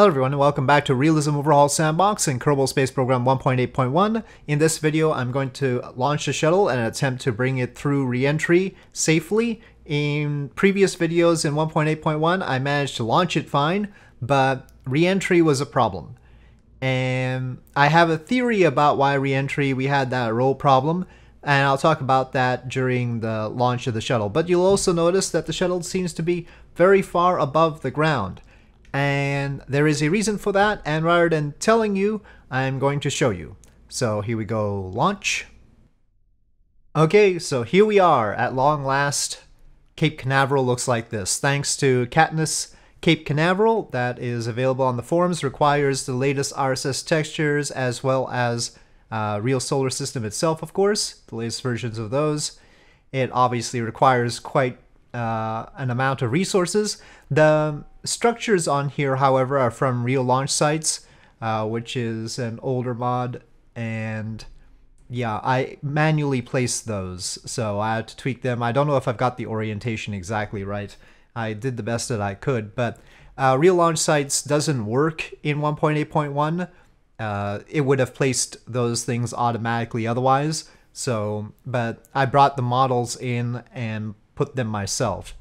Hello everyone and welcome back to Realism Overhaul Sandbox in Kerbal Space Program 1.8.1. In this video I'm going to launch the shuttle and attempt to bring it through re-entry safely. In previous videos in 1.8.1 I managed to launch it fine, but re-entry was a problem. And I have a theory about why re-entry we had that roll problem, and I'll talk about that during the launch of the shuttle. But you'll also notice that the shuttle seems to be very far above the ground. And there is a reason for that, and rather than telling you, I'm going to show you. So here we go, launch. Okay, so here we are at long last. Cape Canaveral looks like this. Thanks to Katniss, Cape Canaveral, that is available on the forums, requires the latest RSS textures as well as uh, Real Solar System itself, of course, the latest versions of those. It obviously requires quite uh, an amount of resources. The structures on here, however, are from real launch sites, uh, which is an older mod, and yeah, I manually placed those, so I had to tweak them. I don't know if I've got the orientation exactly right. I did the best that I could, but uh, real launch sites doesn't work in 1.8.1. Uh, it would have placed those things automatically otherwise. So, but I brought the models in and put them myself.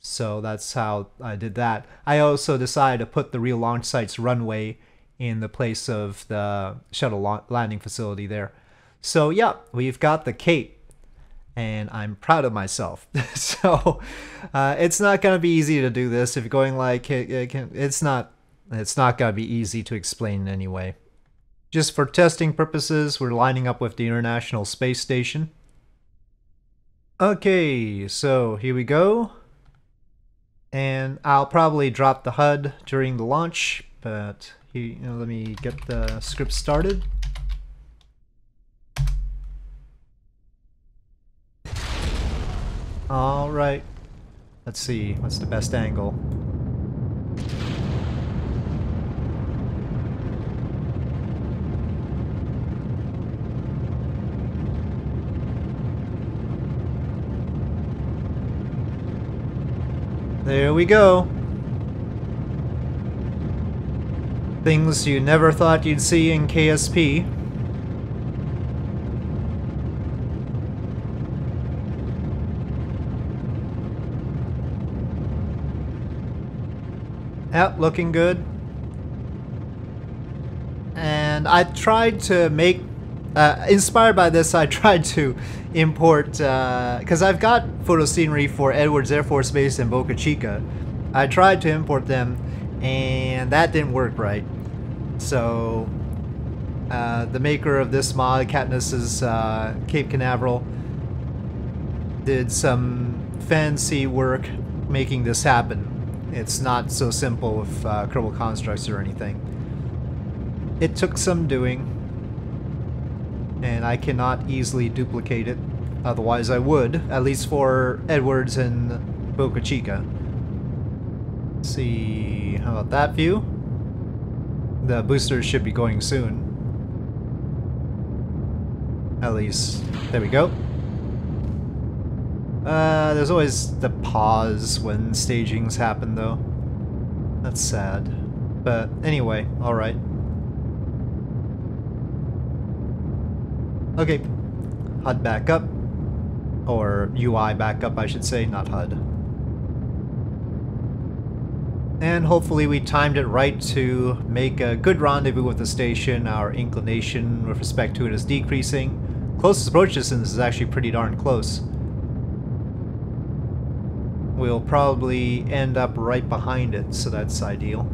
So that's how I did that. I also decided to put the real launch site's runway in the place of the shuttle landing facility there. So yeah, we've got the Cape, and I'm proud of myself. so uh, it's not gonna be easy to do this if you're going like it, it can, it's not it's not gonna be easy to explain anyway. Just for testing purposes, we're lining up with the International Space Station. Okay, so here we go. And I'll probably drop the HUD during the launch, but you know, let me get the script started. All right. Let's see, what's the best angle? There we go. Things you never thought you'd see in KSP. Yep, looking good. And I tried to make, uh, inspired by this, I tried to import, because uh, I've got photo scenery for Edwards Air Force Base in Boca Chica. I tried to import them, and that didn't work right. So, uh, the maker of this mod, Katniss's uh, Cape Canaveral, did some fancy work making this happen. It's not so simple with uh, Kerbal Konstructs or anything. It took some doing, and I cannot easily duplicate it. Otherwise I would, at least for Edwards and Boca Chica. Let's see, how about that view? The boosters should be going soon. At least, there we go. Uh, there's always the pause when stagings happen though. That's sad. But anyway, alright. Okay, HUD back up. Or UI backup, I should say, not HUD. And hopefully we timed it right to make a good rendezvous with the station. Our inclination with respect to it is decreasing. Closest approach distance is actually pretty darn close. We'll probably end up right behind it, so that's ideal.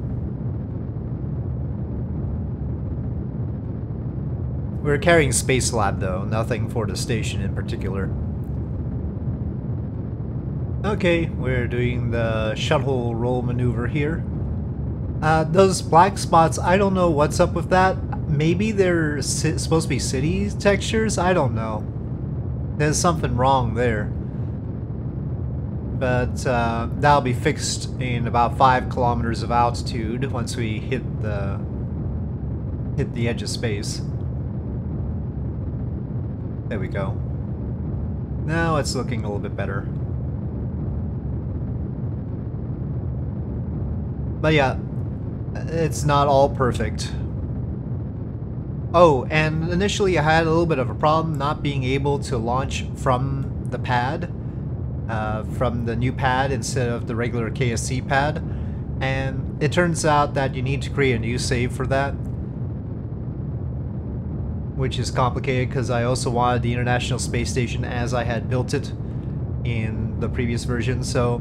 We're carrying Space Lab though, nothing for the station in particular. Okay, we're doing the shuttle roll maneuver here. Uh, those black spots, I don't know what's up with that. Maybe they're supposed to be city textures? I don't know. There's something wrong there. But uh, that'll be fixed in about 5 kilometers of altitude once we hit the hit the edge of space. There we go. Now it's looking a little bit better. But yeah, it's not all perfect. Oh, and initially I had a little bit of a problem not being able to launch from the pad, uh, from the new pad instead of the regular KSC pad. And it turns out that you need to create a new save for that. Which is complicated because I also wanted the International Space Station as I had built it in the previous version. So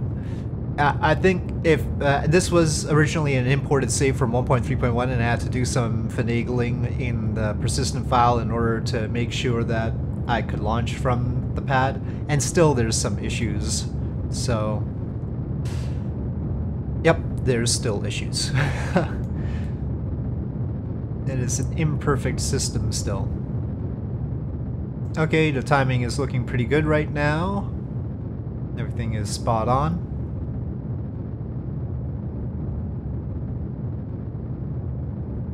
I think if uh, this was originally an imported save from 1.3.1 and I had to do some finagling in the persistent file in order to make sure that I could launch from the pad, and still there's some issues. So, yep, there's still issues. it is an imperfect system still. Okay, the timing is looking pretty good right now. Everything is spot on.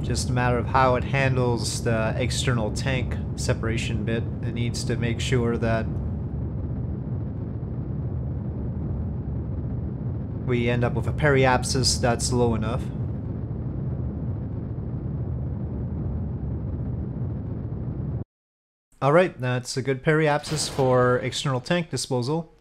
Just a matter of how it handles the external tank separation bit. It needs to make sure that we end up with a periapsis that's low enough. Alright, that's a good periapsis for external tank disposal.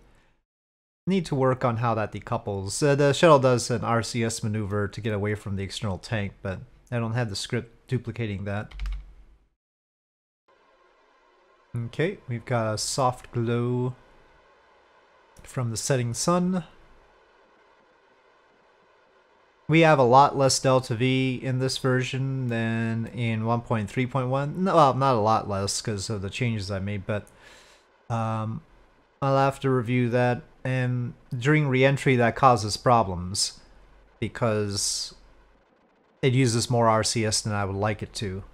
Need to work on how that decouples. Uh, the shuttle does an RCS maneuver to get away from the external tank, but I don't have the script duplicating that. Okay, we've got a soft glow from the setting sun. We have a lot less delta V in this version than in 1.3.1. No, well, not a lot less because of the changes I made, but um, I'll have to review that. And during reentry, that causes problems because it uses more RCS than I would like it to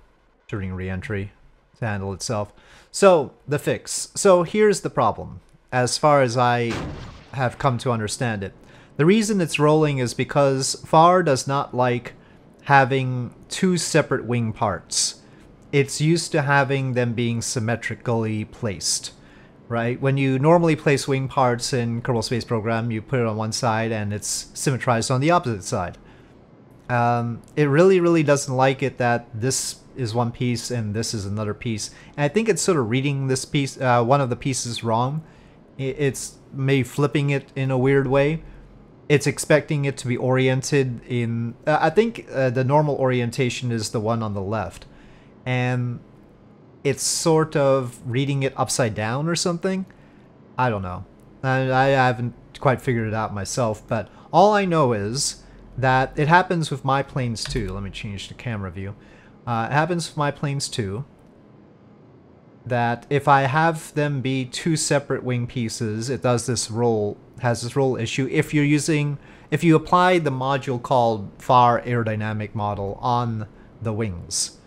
during reentry to handle itself. So, the fix. So here's the problem, as far as I have come to understand it. The reason it's rolling is because FAR does not like having two separate wing parts. It's used to having them being symmetrically placed, right? When you normally place wing parts in Kerbal Space Program, you put it on one side and it's symmetrized on the opposite side. Um, it really, really doesn't like it that this is one piece and this is another piece. And I think it's sort of reading this piece, uh, one of the pieces wrong. It's maybe flipping it in a weird way. It's expecting it to be oriented in... Uh, I think uh, the normal orientation is the one on the left. And it's sort of reading it upside down or something. I don't know. I, I haven't quite figured it out myself, but all I know is that it happens with my planes too. Let me change the camera view. Uh, it happens with my planes too. That if I have them be two separate wing pieces, it does this roll, has this roll issue. If you're using, if you apply the module called FAR aerodynamic model on the wings,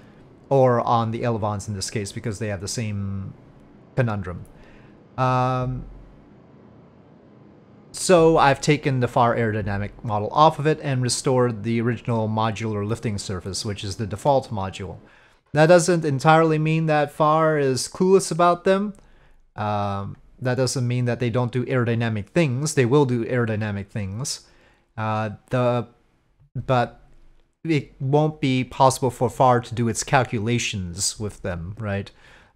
or on the elevons in this case, because they have the same conundrum. Um, so I've taken the FAR aerodynamic model off of it and restored the original modular lifting surface, which is the default module. That doesn't entirely mean that FAR is clueless about them. Um, that doesn't mean that they don't do aerodynamic things. They will do aerodynamic things. Uh, the but it won't be possible for FAR to do its calculations with them, right?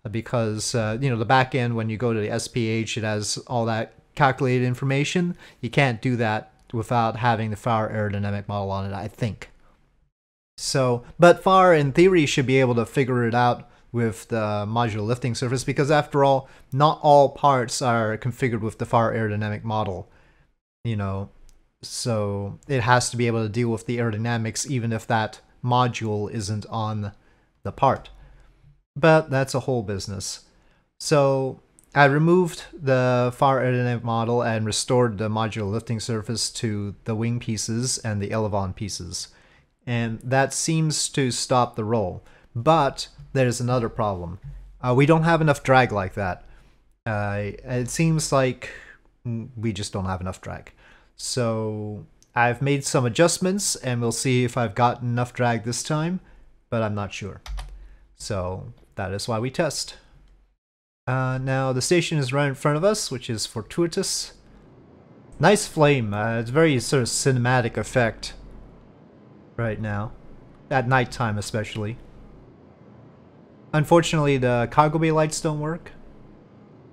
Because uh, you know the back end when you go to the SPH, it has all that calculated information. You can't do that without having the FAR aerodynamic model on it, I think. So, but FAR in theory should be able to figure it out with the modular lifting surface because after all, not all parts are configured with the FAR aerodynamic model, you know, so it has to be able to deal with the aerodynamics even if that module isn't on the part. But that's a whole business. So I removed the FAR aerodynamic model and restored the modular lifting surface to the wing pieces and the elevon pieces. And that seems to stop the roll. But there's another problem. Uh, we don't have enough drag like that. Uh, it seems like we just don't have enough drag. So I've made some adjustments and we'll see if I've got enough drag this time, but I'm not sure. So that is why we test. Uh, now the station is right in front of us, which is fortuitous. Nice flame. Uh, it's very sort of cinematic effect right now. at nighttime especially. Unfortunately, the cargo bay lights don't work.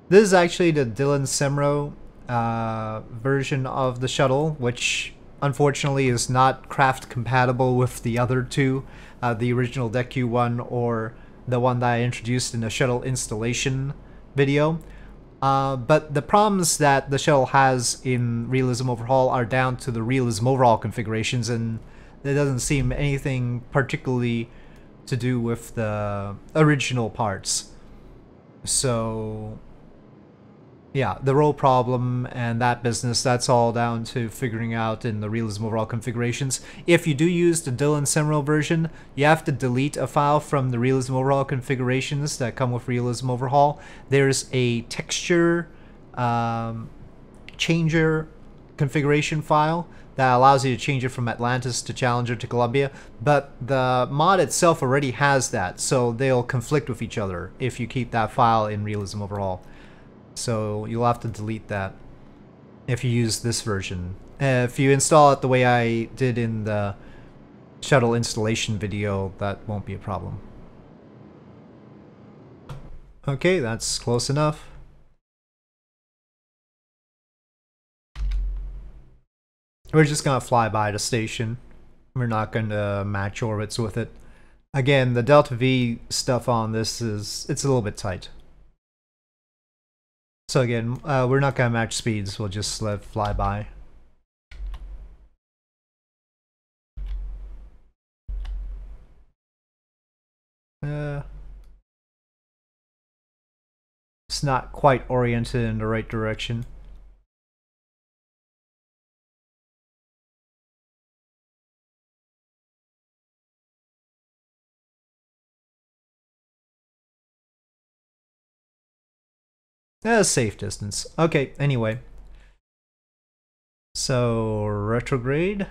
This is actually the Dylan Semrau uh, version of the shuttle, which unfortunately is not craft compatible with the other two, uh, the original DECQ one or the one that I introduced in the shuttle installation video. Uh, but the problems that the shuttle has in Realism Overhaul are down to the Realism Overhaul configurations, and there doesn't seem anything particularly to do with the original parts. So yeah, the roll problem and that business, that's all down to figuring out in the realism overhaul configurations. If you do use the Dylan Semrau version, you have to delete a file from the realism overhaul configurations that come with realism overhaul. There's a texture um, changer configuration file that allows you to change it from Atlantis to Challenger to Columbia, but the mod itself already has that, so they'll conflict with each other if you keep that file in Realism Overhaul. So you'll have to delete that if you use this version. Uh, if you install it the way I did in the shuttle installation video, that won't be a problem. Okay, that's close enough. We're just gonna fly by the station. We're not gonna match orbits with it. Again, the Delta V stuff on this is, it's a little bit tight. So again, uh, we're not going to match speeds, we'll just let fly by. Uh, it's not quite oriented in the right direction. Yeah, safe distance. Okay, anyway. So, retrograde.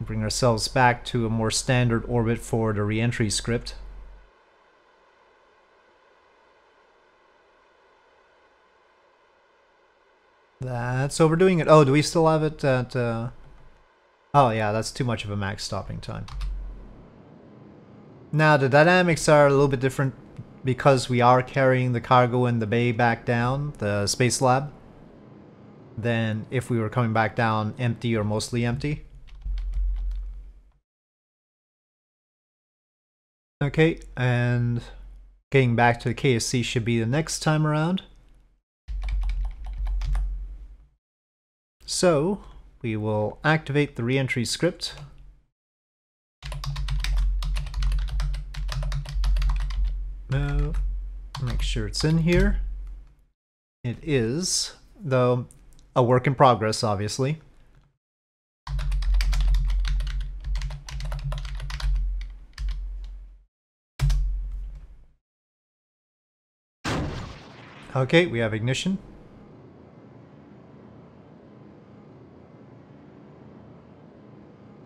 Bring ourselves back to a more standard orbit for the reentry script. That's overdoing it. Oh, do we still have it at... Uh... Oh yeah, that's too much of a max stopping time. Now, the dynamics are a little bit different because we are carrying the cargo in the bay back down, the space lab, than if we were coming back down empty or mostly empty. Okay, and getting back to the KSC should be the next time around. So, we will activate the reentry script. No. Make sure it's in here. It is, though a work in progress, obviously. Okay, we have ignition.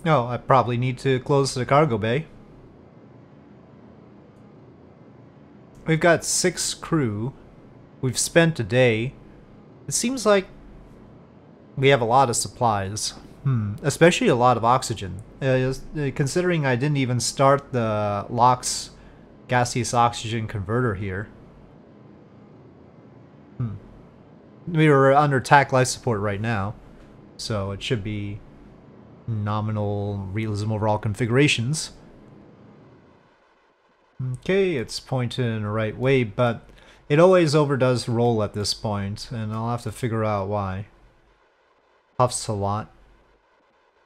Oh, I probably need to close the cargo bay. We've got six crew. We've spent a day. It seems like we have a lot of supplies. Hmm. Especially a lot of oxygen. Uh, uh considering I didn't even start the LOX gaseous oxygen converter here. Hmm. We are under TAC life support right now. So it should be nominal realism overhaul configurations. Okay, it's pointed in the right way, but it always overdoes roll at this point, and I'll have to figure out why. Puffs a lot.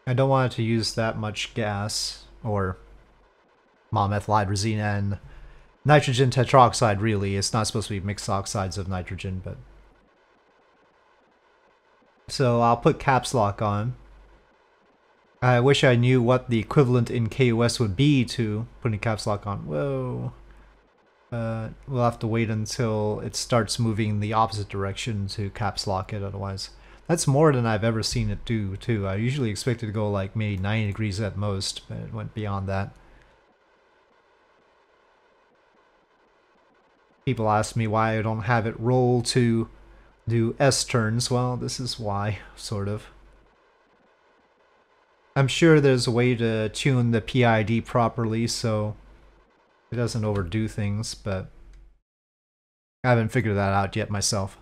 I don't want it to use that much gas, or monomethyl and nitrogen tetroxide really. It's not supposed to be mixed oxides of nitrogen, but... So I'll put caps lock on. I wish I knew what the equivalent in KOS would be to putting caps lock on. Whoa. Uh, we'll have to wait until it starts moving in the opposite direction to caps lock it otherwise. That's more than I've ever seen it do too. I usually expect it to go like maybe 90 degrees at most, but it went beyond that. People ask me why I don't have it roll to do S turns. Well, this is why, sort of. I'm sure there's a way to tune the PID properly so it doesn't overdo things, but I haven't figured that out yet myself.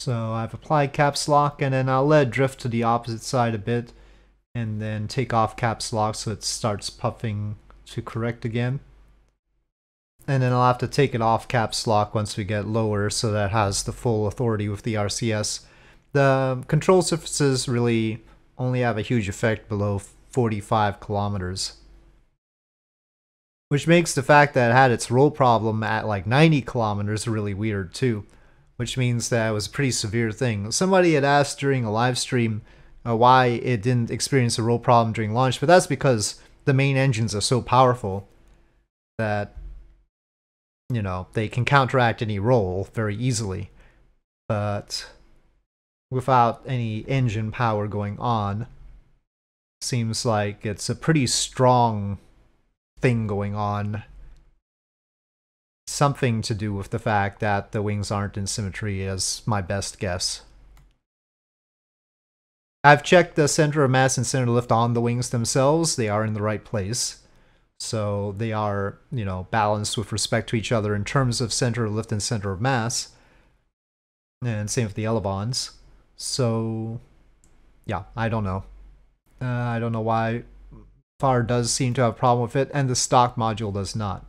So I've applied caps lock and then I'll let it drift to the opposite side a bit and then take off caps lock so it starts puffing to correct again. And then I'll have to take it off caps lock once we get lower so that has the full authority with the RCS. The control surfaces really only have a huge effect below 45 kilometers. Which makes the fact that it had its roll problem at like 90 kilometers really weird too. Which means that it was a pretty severe thing. Somebody had asked during a live stream uh, why it didn't experience a roll problem during launch, but that's because the main engines are so powerful that you know they can counteract any roll very easily. But without any engine power going on, seems like it's a pretty strong thing going on. Something to do with the fact that the wings aren't in symmetry is my best guess. I've checked the center of mass and center lift on the wings themselves. They are in the right place. So they are, you know, balanced with respect to each other in terms of center of lift and center of mass. And same with the elevons. So, yeah, I don't know. Uh, I don't know why FAR does seem to have a problem with it, and the stock module does not.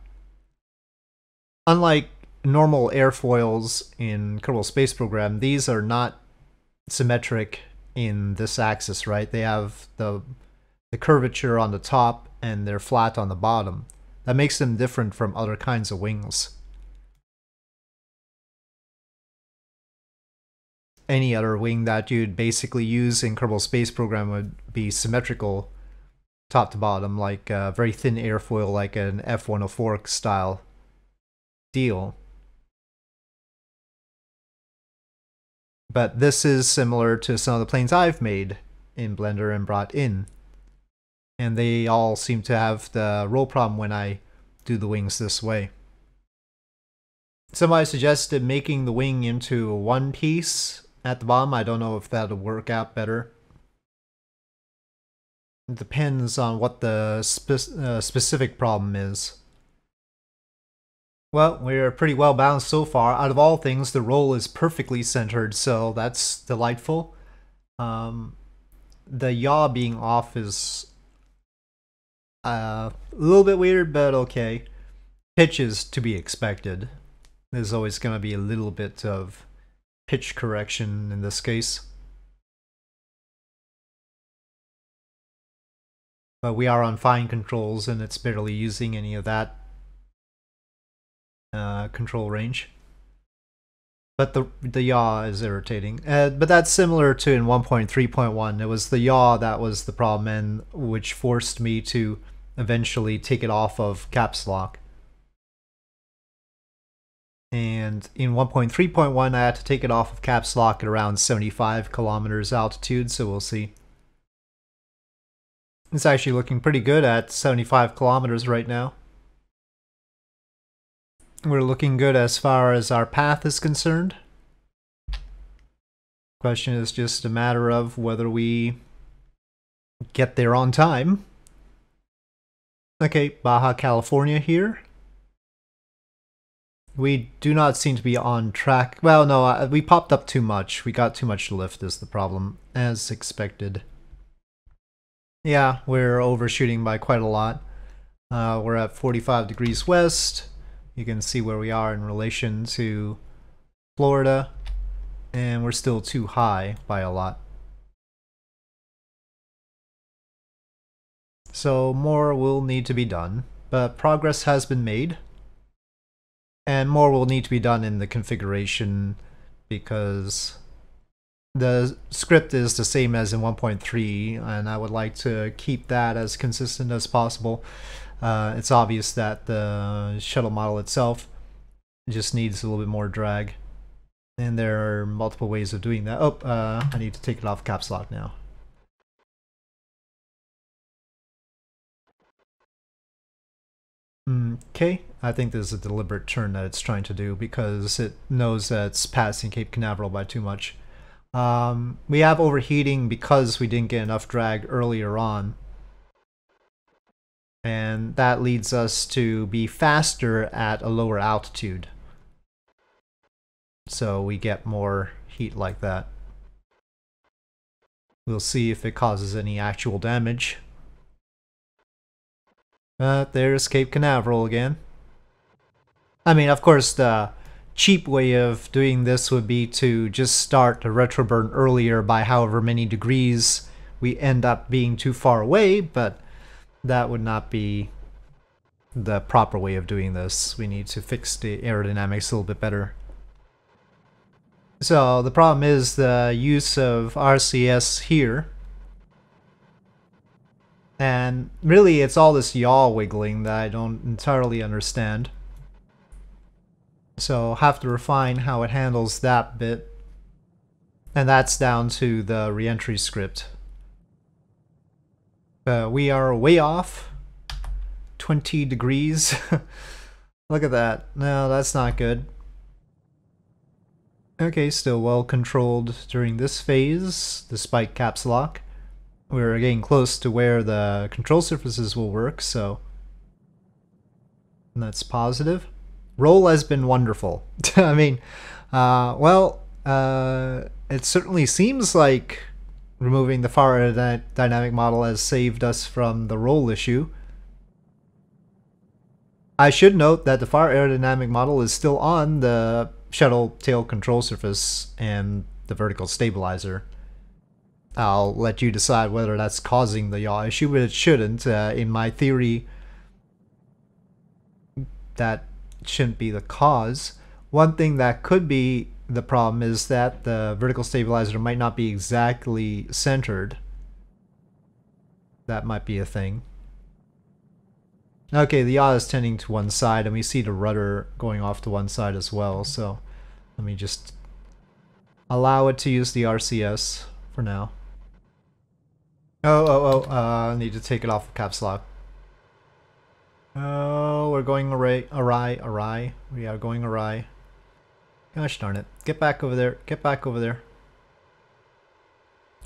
Unlike normal airfoils in Kerbal Space Program, these are not symmetric in this axis, right? They have the the curvature on the top and they're flat on the bottom. That makes them different from other kinds of wings. Any other wing that you'd basically use in Kerbal Space Program would be symmetrical top to bottom, like a very thin airfoil like an F-104 style deal. But this is similar to some of the planes I've made in Blender and brought in. And they all seem to have the roll problem when I do the wings this way. Somebody suggested making the wing into one piece at the bottom. I don't know if that'll work out better. It depends on what the spe uh, specific problem is. Well, we're pretty well balanced so far. Out of all things, the roll is perfectly centered, so that's delightful. Um, the yaw being off is a little bit weird, but okay. Pitch is to be expected. There's always going to be a little bit of pitch correction in this case. But we are on fine controls and it's barely using any of that uh, control range. But the the yaw is irritating. Uh, but that's similar to in 1.3.1. It was the yaw that was the problem, and which forced me to eventually take it off of caps lock. And in 1.3.1, I had to take it off of caps lock at around 75 kilometers altitude, so we'll see. It's actually looking pretty good at 75 kilometers right now. We're looking good as far as our path is concerned. Question is just a matter of whether we get there on time. Okay, Baja California here. We do not seem to be on track. Well, no, uh, we popped up too much. We got too much lift is the problem, as expected. Yeah, we're overshooting by quite a lot. Uh, we're at 45 degrees west, you can see where we are in relation to Florida, and we're still too high by a lot. So more will need to be done, but progress has been made. And more will need to be done in the configuration because the script is the same as in 1.3 and I would like to keep that as consistent as possible uh, it's obvious that the shuttle model itself just needs a little bit more drag. And there are multiple ways of doing that. Oh, uh, I need to take it off caps lock now. Okay, I think this is a deliberate turn that it's trying to do because it knows that it's passing Cape Canaveral by too much. Um, we have overheating because we didn't get enough drag earlier on. And that leads us to be faster at a lower altitude. So we get more heat like that. We'll see if it causes any actual damage. But there's Cape Canaveral again. I mean, of course, the cheap way of doing this would be to just start the retroburn earlier by however many degrees we end up being too far away, but that would not be the proper way of doing this. We need to fix the aerodynamics a little bit better. So the problem is the use of RCS here. And really it's all this yaw wiggling that I don't entirely understand. So have to refine how it handles that bit. And that's down to the reentry script. Uh, we are way off. 20 degrees. Look at that. No, that's not good. Okay, still well controlled during this phase, despite caps lock. We're getting close to where the control surfaces will work, so that's positive. Roll has been wonderful. I mean, uh, well, uh, it certainly seems like removing the far aerodynamic model has saved us from the roll issue. I should note that the far aerodynamic model is still on the shuttle tail control surface and the vertical stabilizer. I'll let you decide whether that's causing the yaw issue, but it shouldn't. Uh, in my theory, that shouldn't be the cause. One thing that could be the problem is that the vertical stabilizer might not be exactly centered. That might be a thing. Okay, the yaw is tending to one side, and we see the rudder going off to one side as well, so let me just allow it to use the RCS for now. Oh, oh, oh, uh, I need to take it off of caps lock. Oh, we're going awry, awry, awry. We are going awry. Gosh darn it. Get back over there. Get back over there.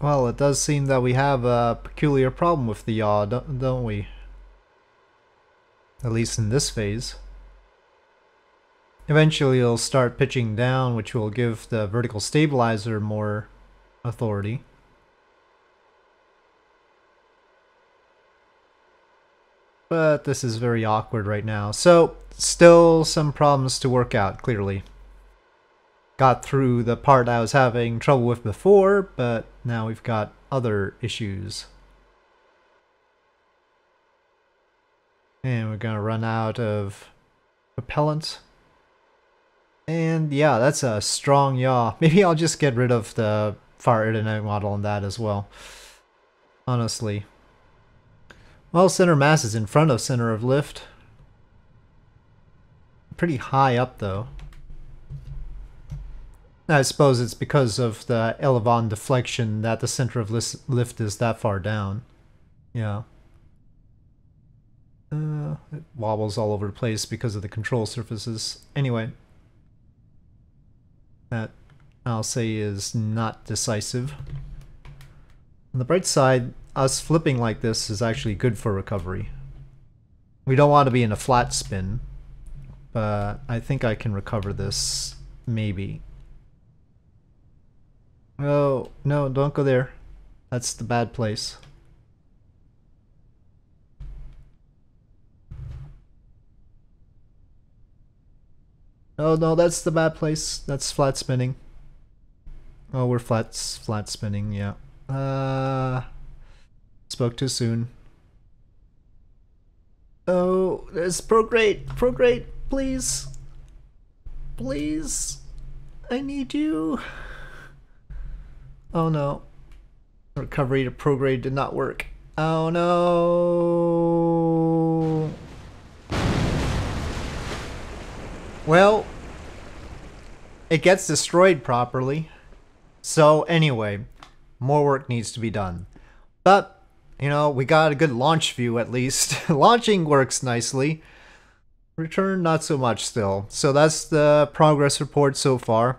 Well, it does seem that we have a peculiar problem with the yaw, don't, we? at least in this phase. Eventually it'll start pitching down, which will give the vertical stabilizer more authority. But this is very awkward right now. So, still some problems to work out, clearly. Got through the part I was having trouble with before, but now we've got other issues. And we're gonna run out of propellant. And yeah, that's a strong yaw. Maybe I'll just get rid of the far aerodynamic model on that as well. Honestly. Well, center mass is in front of center of lift. Pretty high up though. I suppose it's because of the elevon deflection that the center of lift is that far down. Yeah. Uh, it wobbles all over the place because of the control surfaces. Anyway, that I'll say is not decisive. On the bright side, us flipping like this is actually good for recovery. We don't want to be in a flat spin, but I think I can recover this, maybe. Oh, no, don't go there. That's the bad place. Oh no, that's the bad place. That's flat spinning. Oh, we're flat flat spinning. Yeah. Uh, spoke too soon. Oh, there's prograde, prograde, please, please. I need you. Oh no. Recovery to prograde did not work. Oh no. Well, it gets destroyed properly. So anyway, more work needs to be done. But, you know, we got a good launch view at least. Launching works nicely. Return, not so much still. So that's the progress report so far.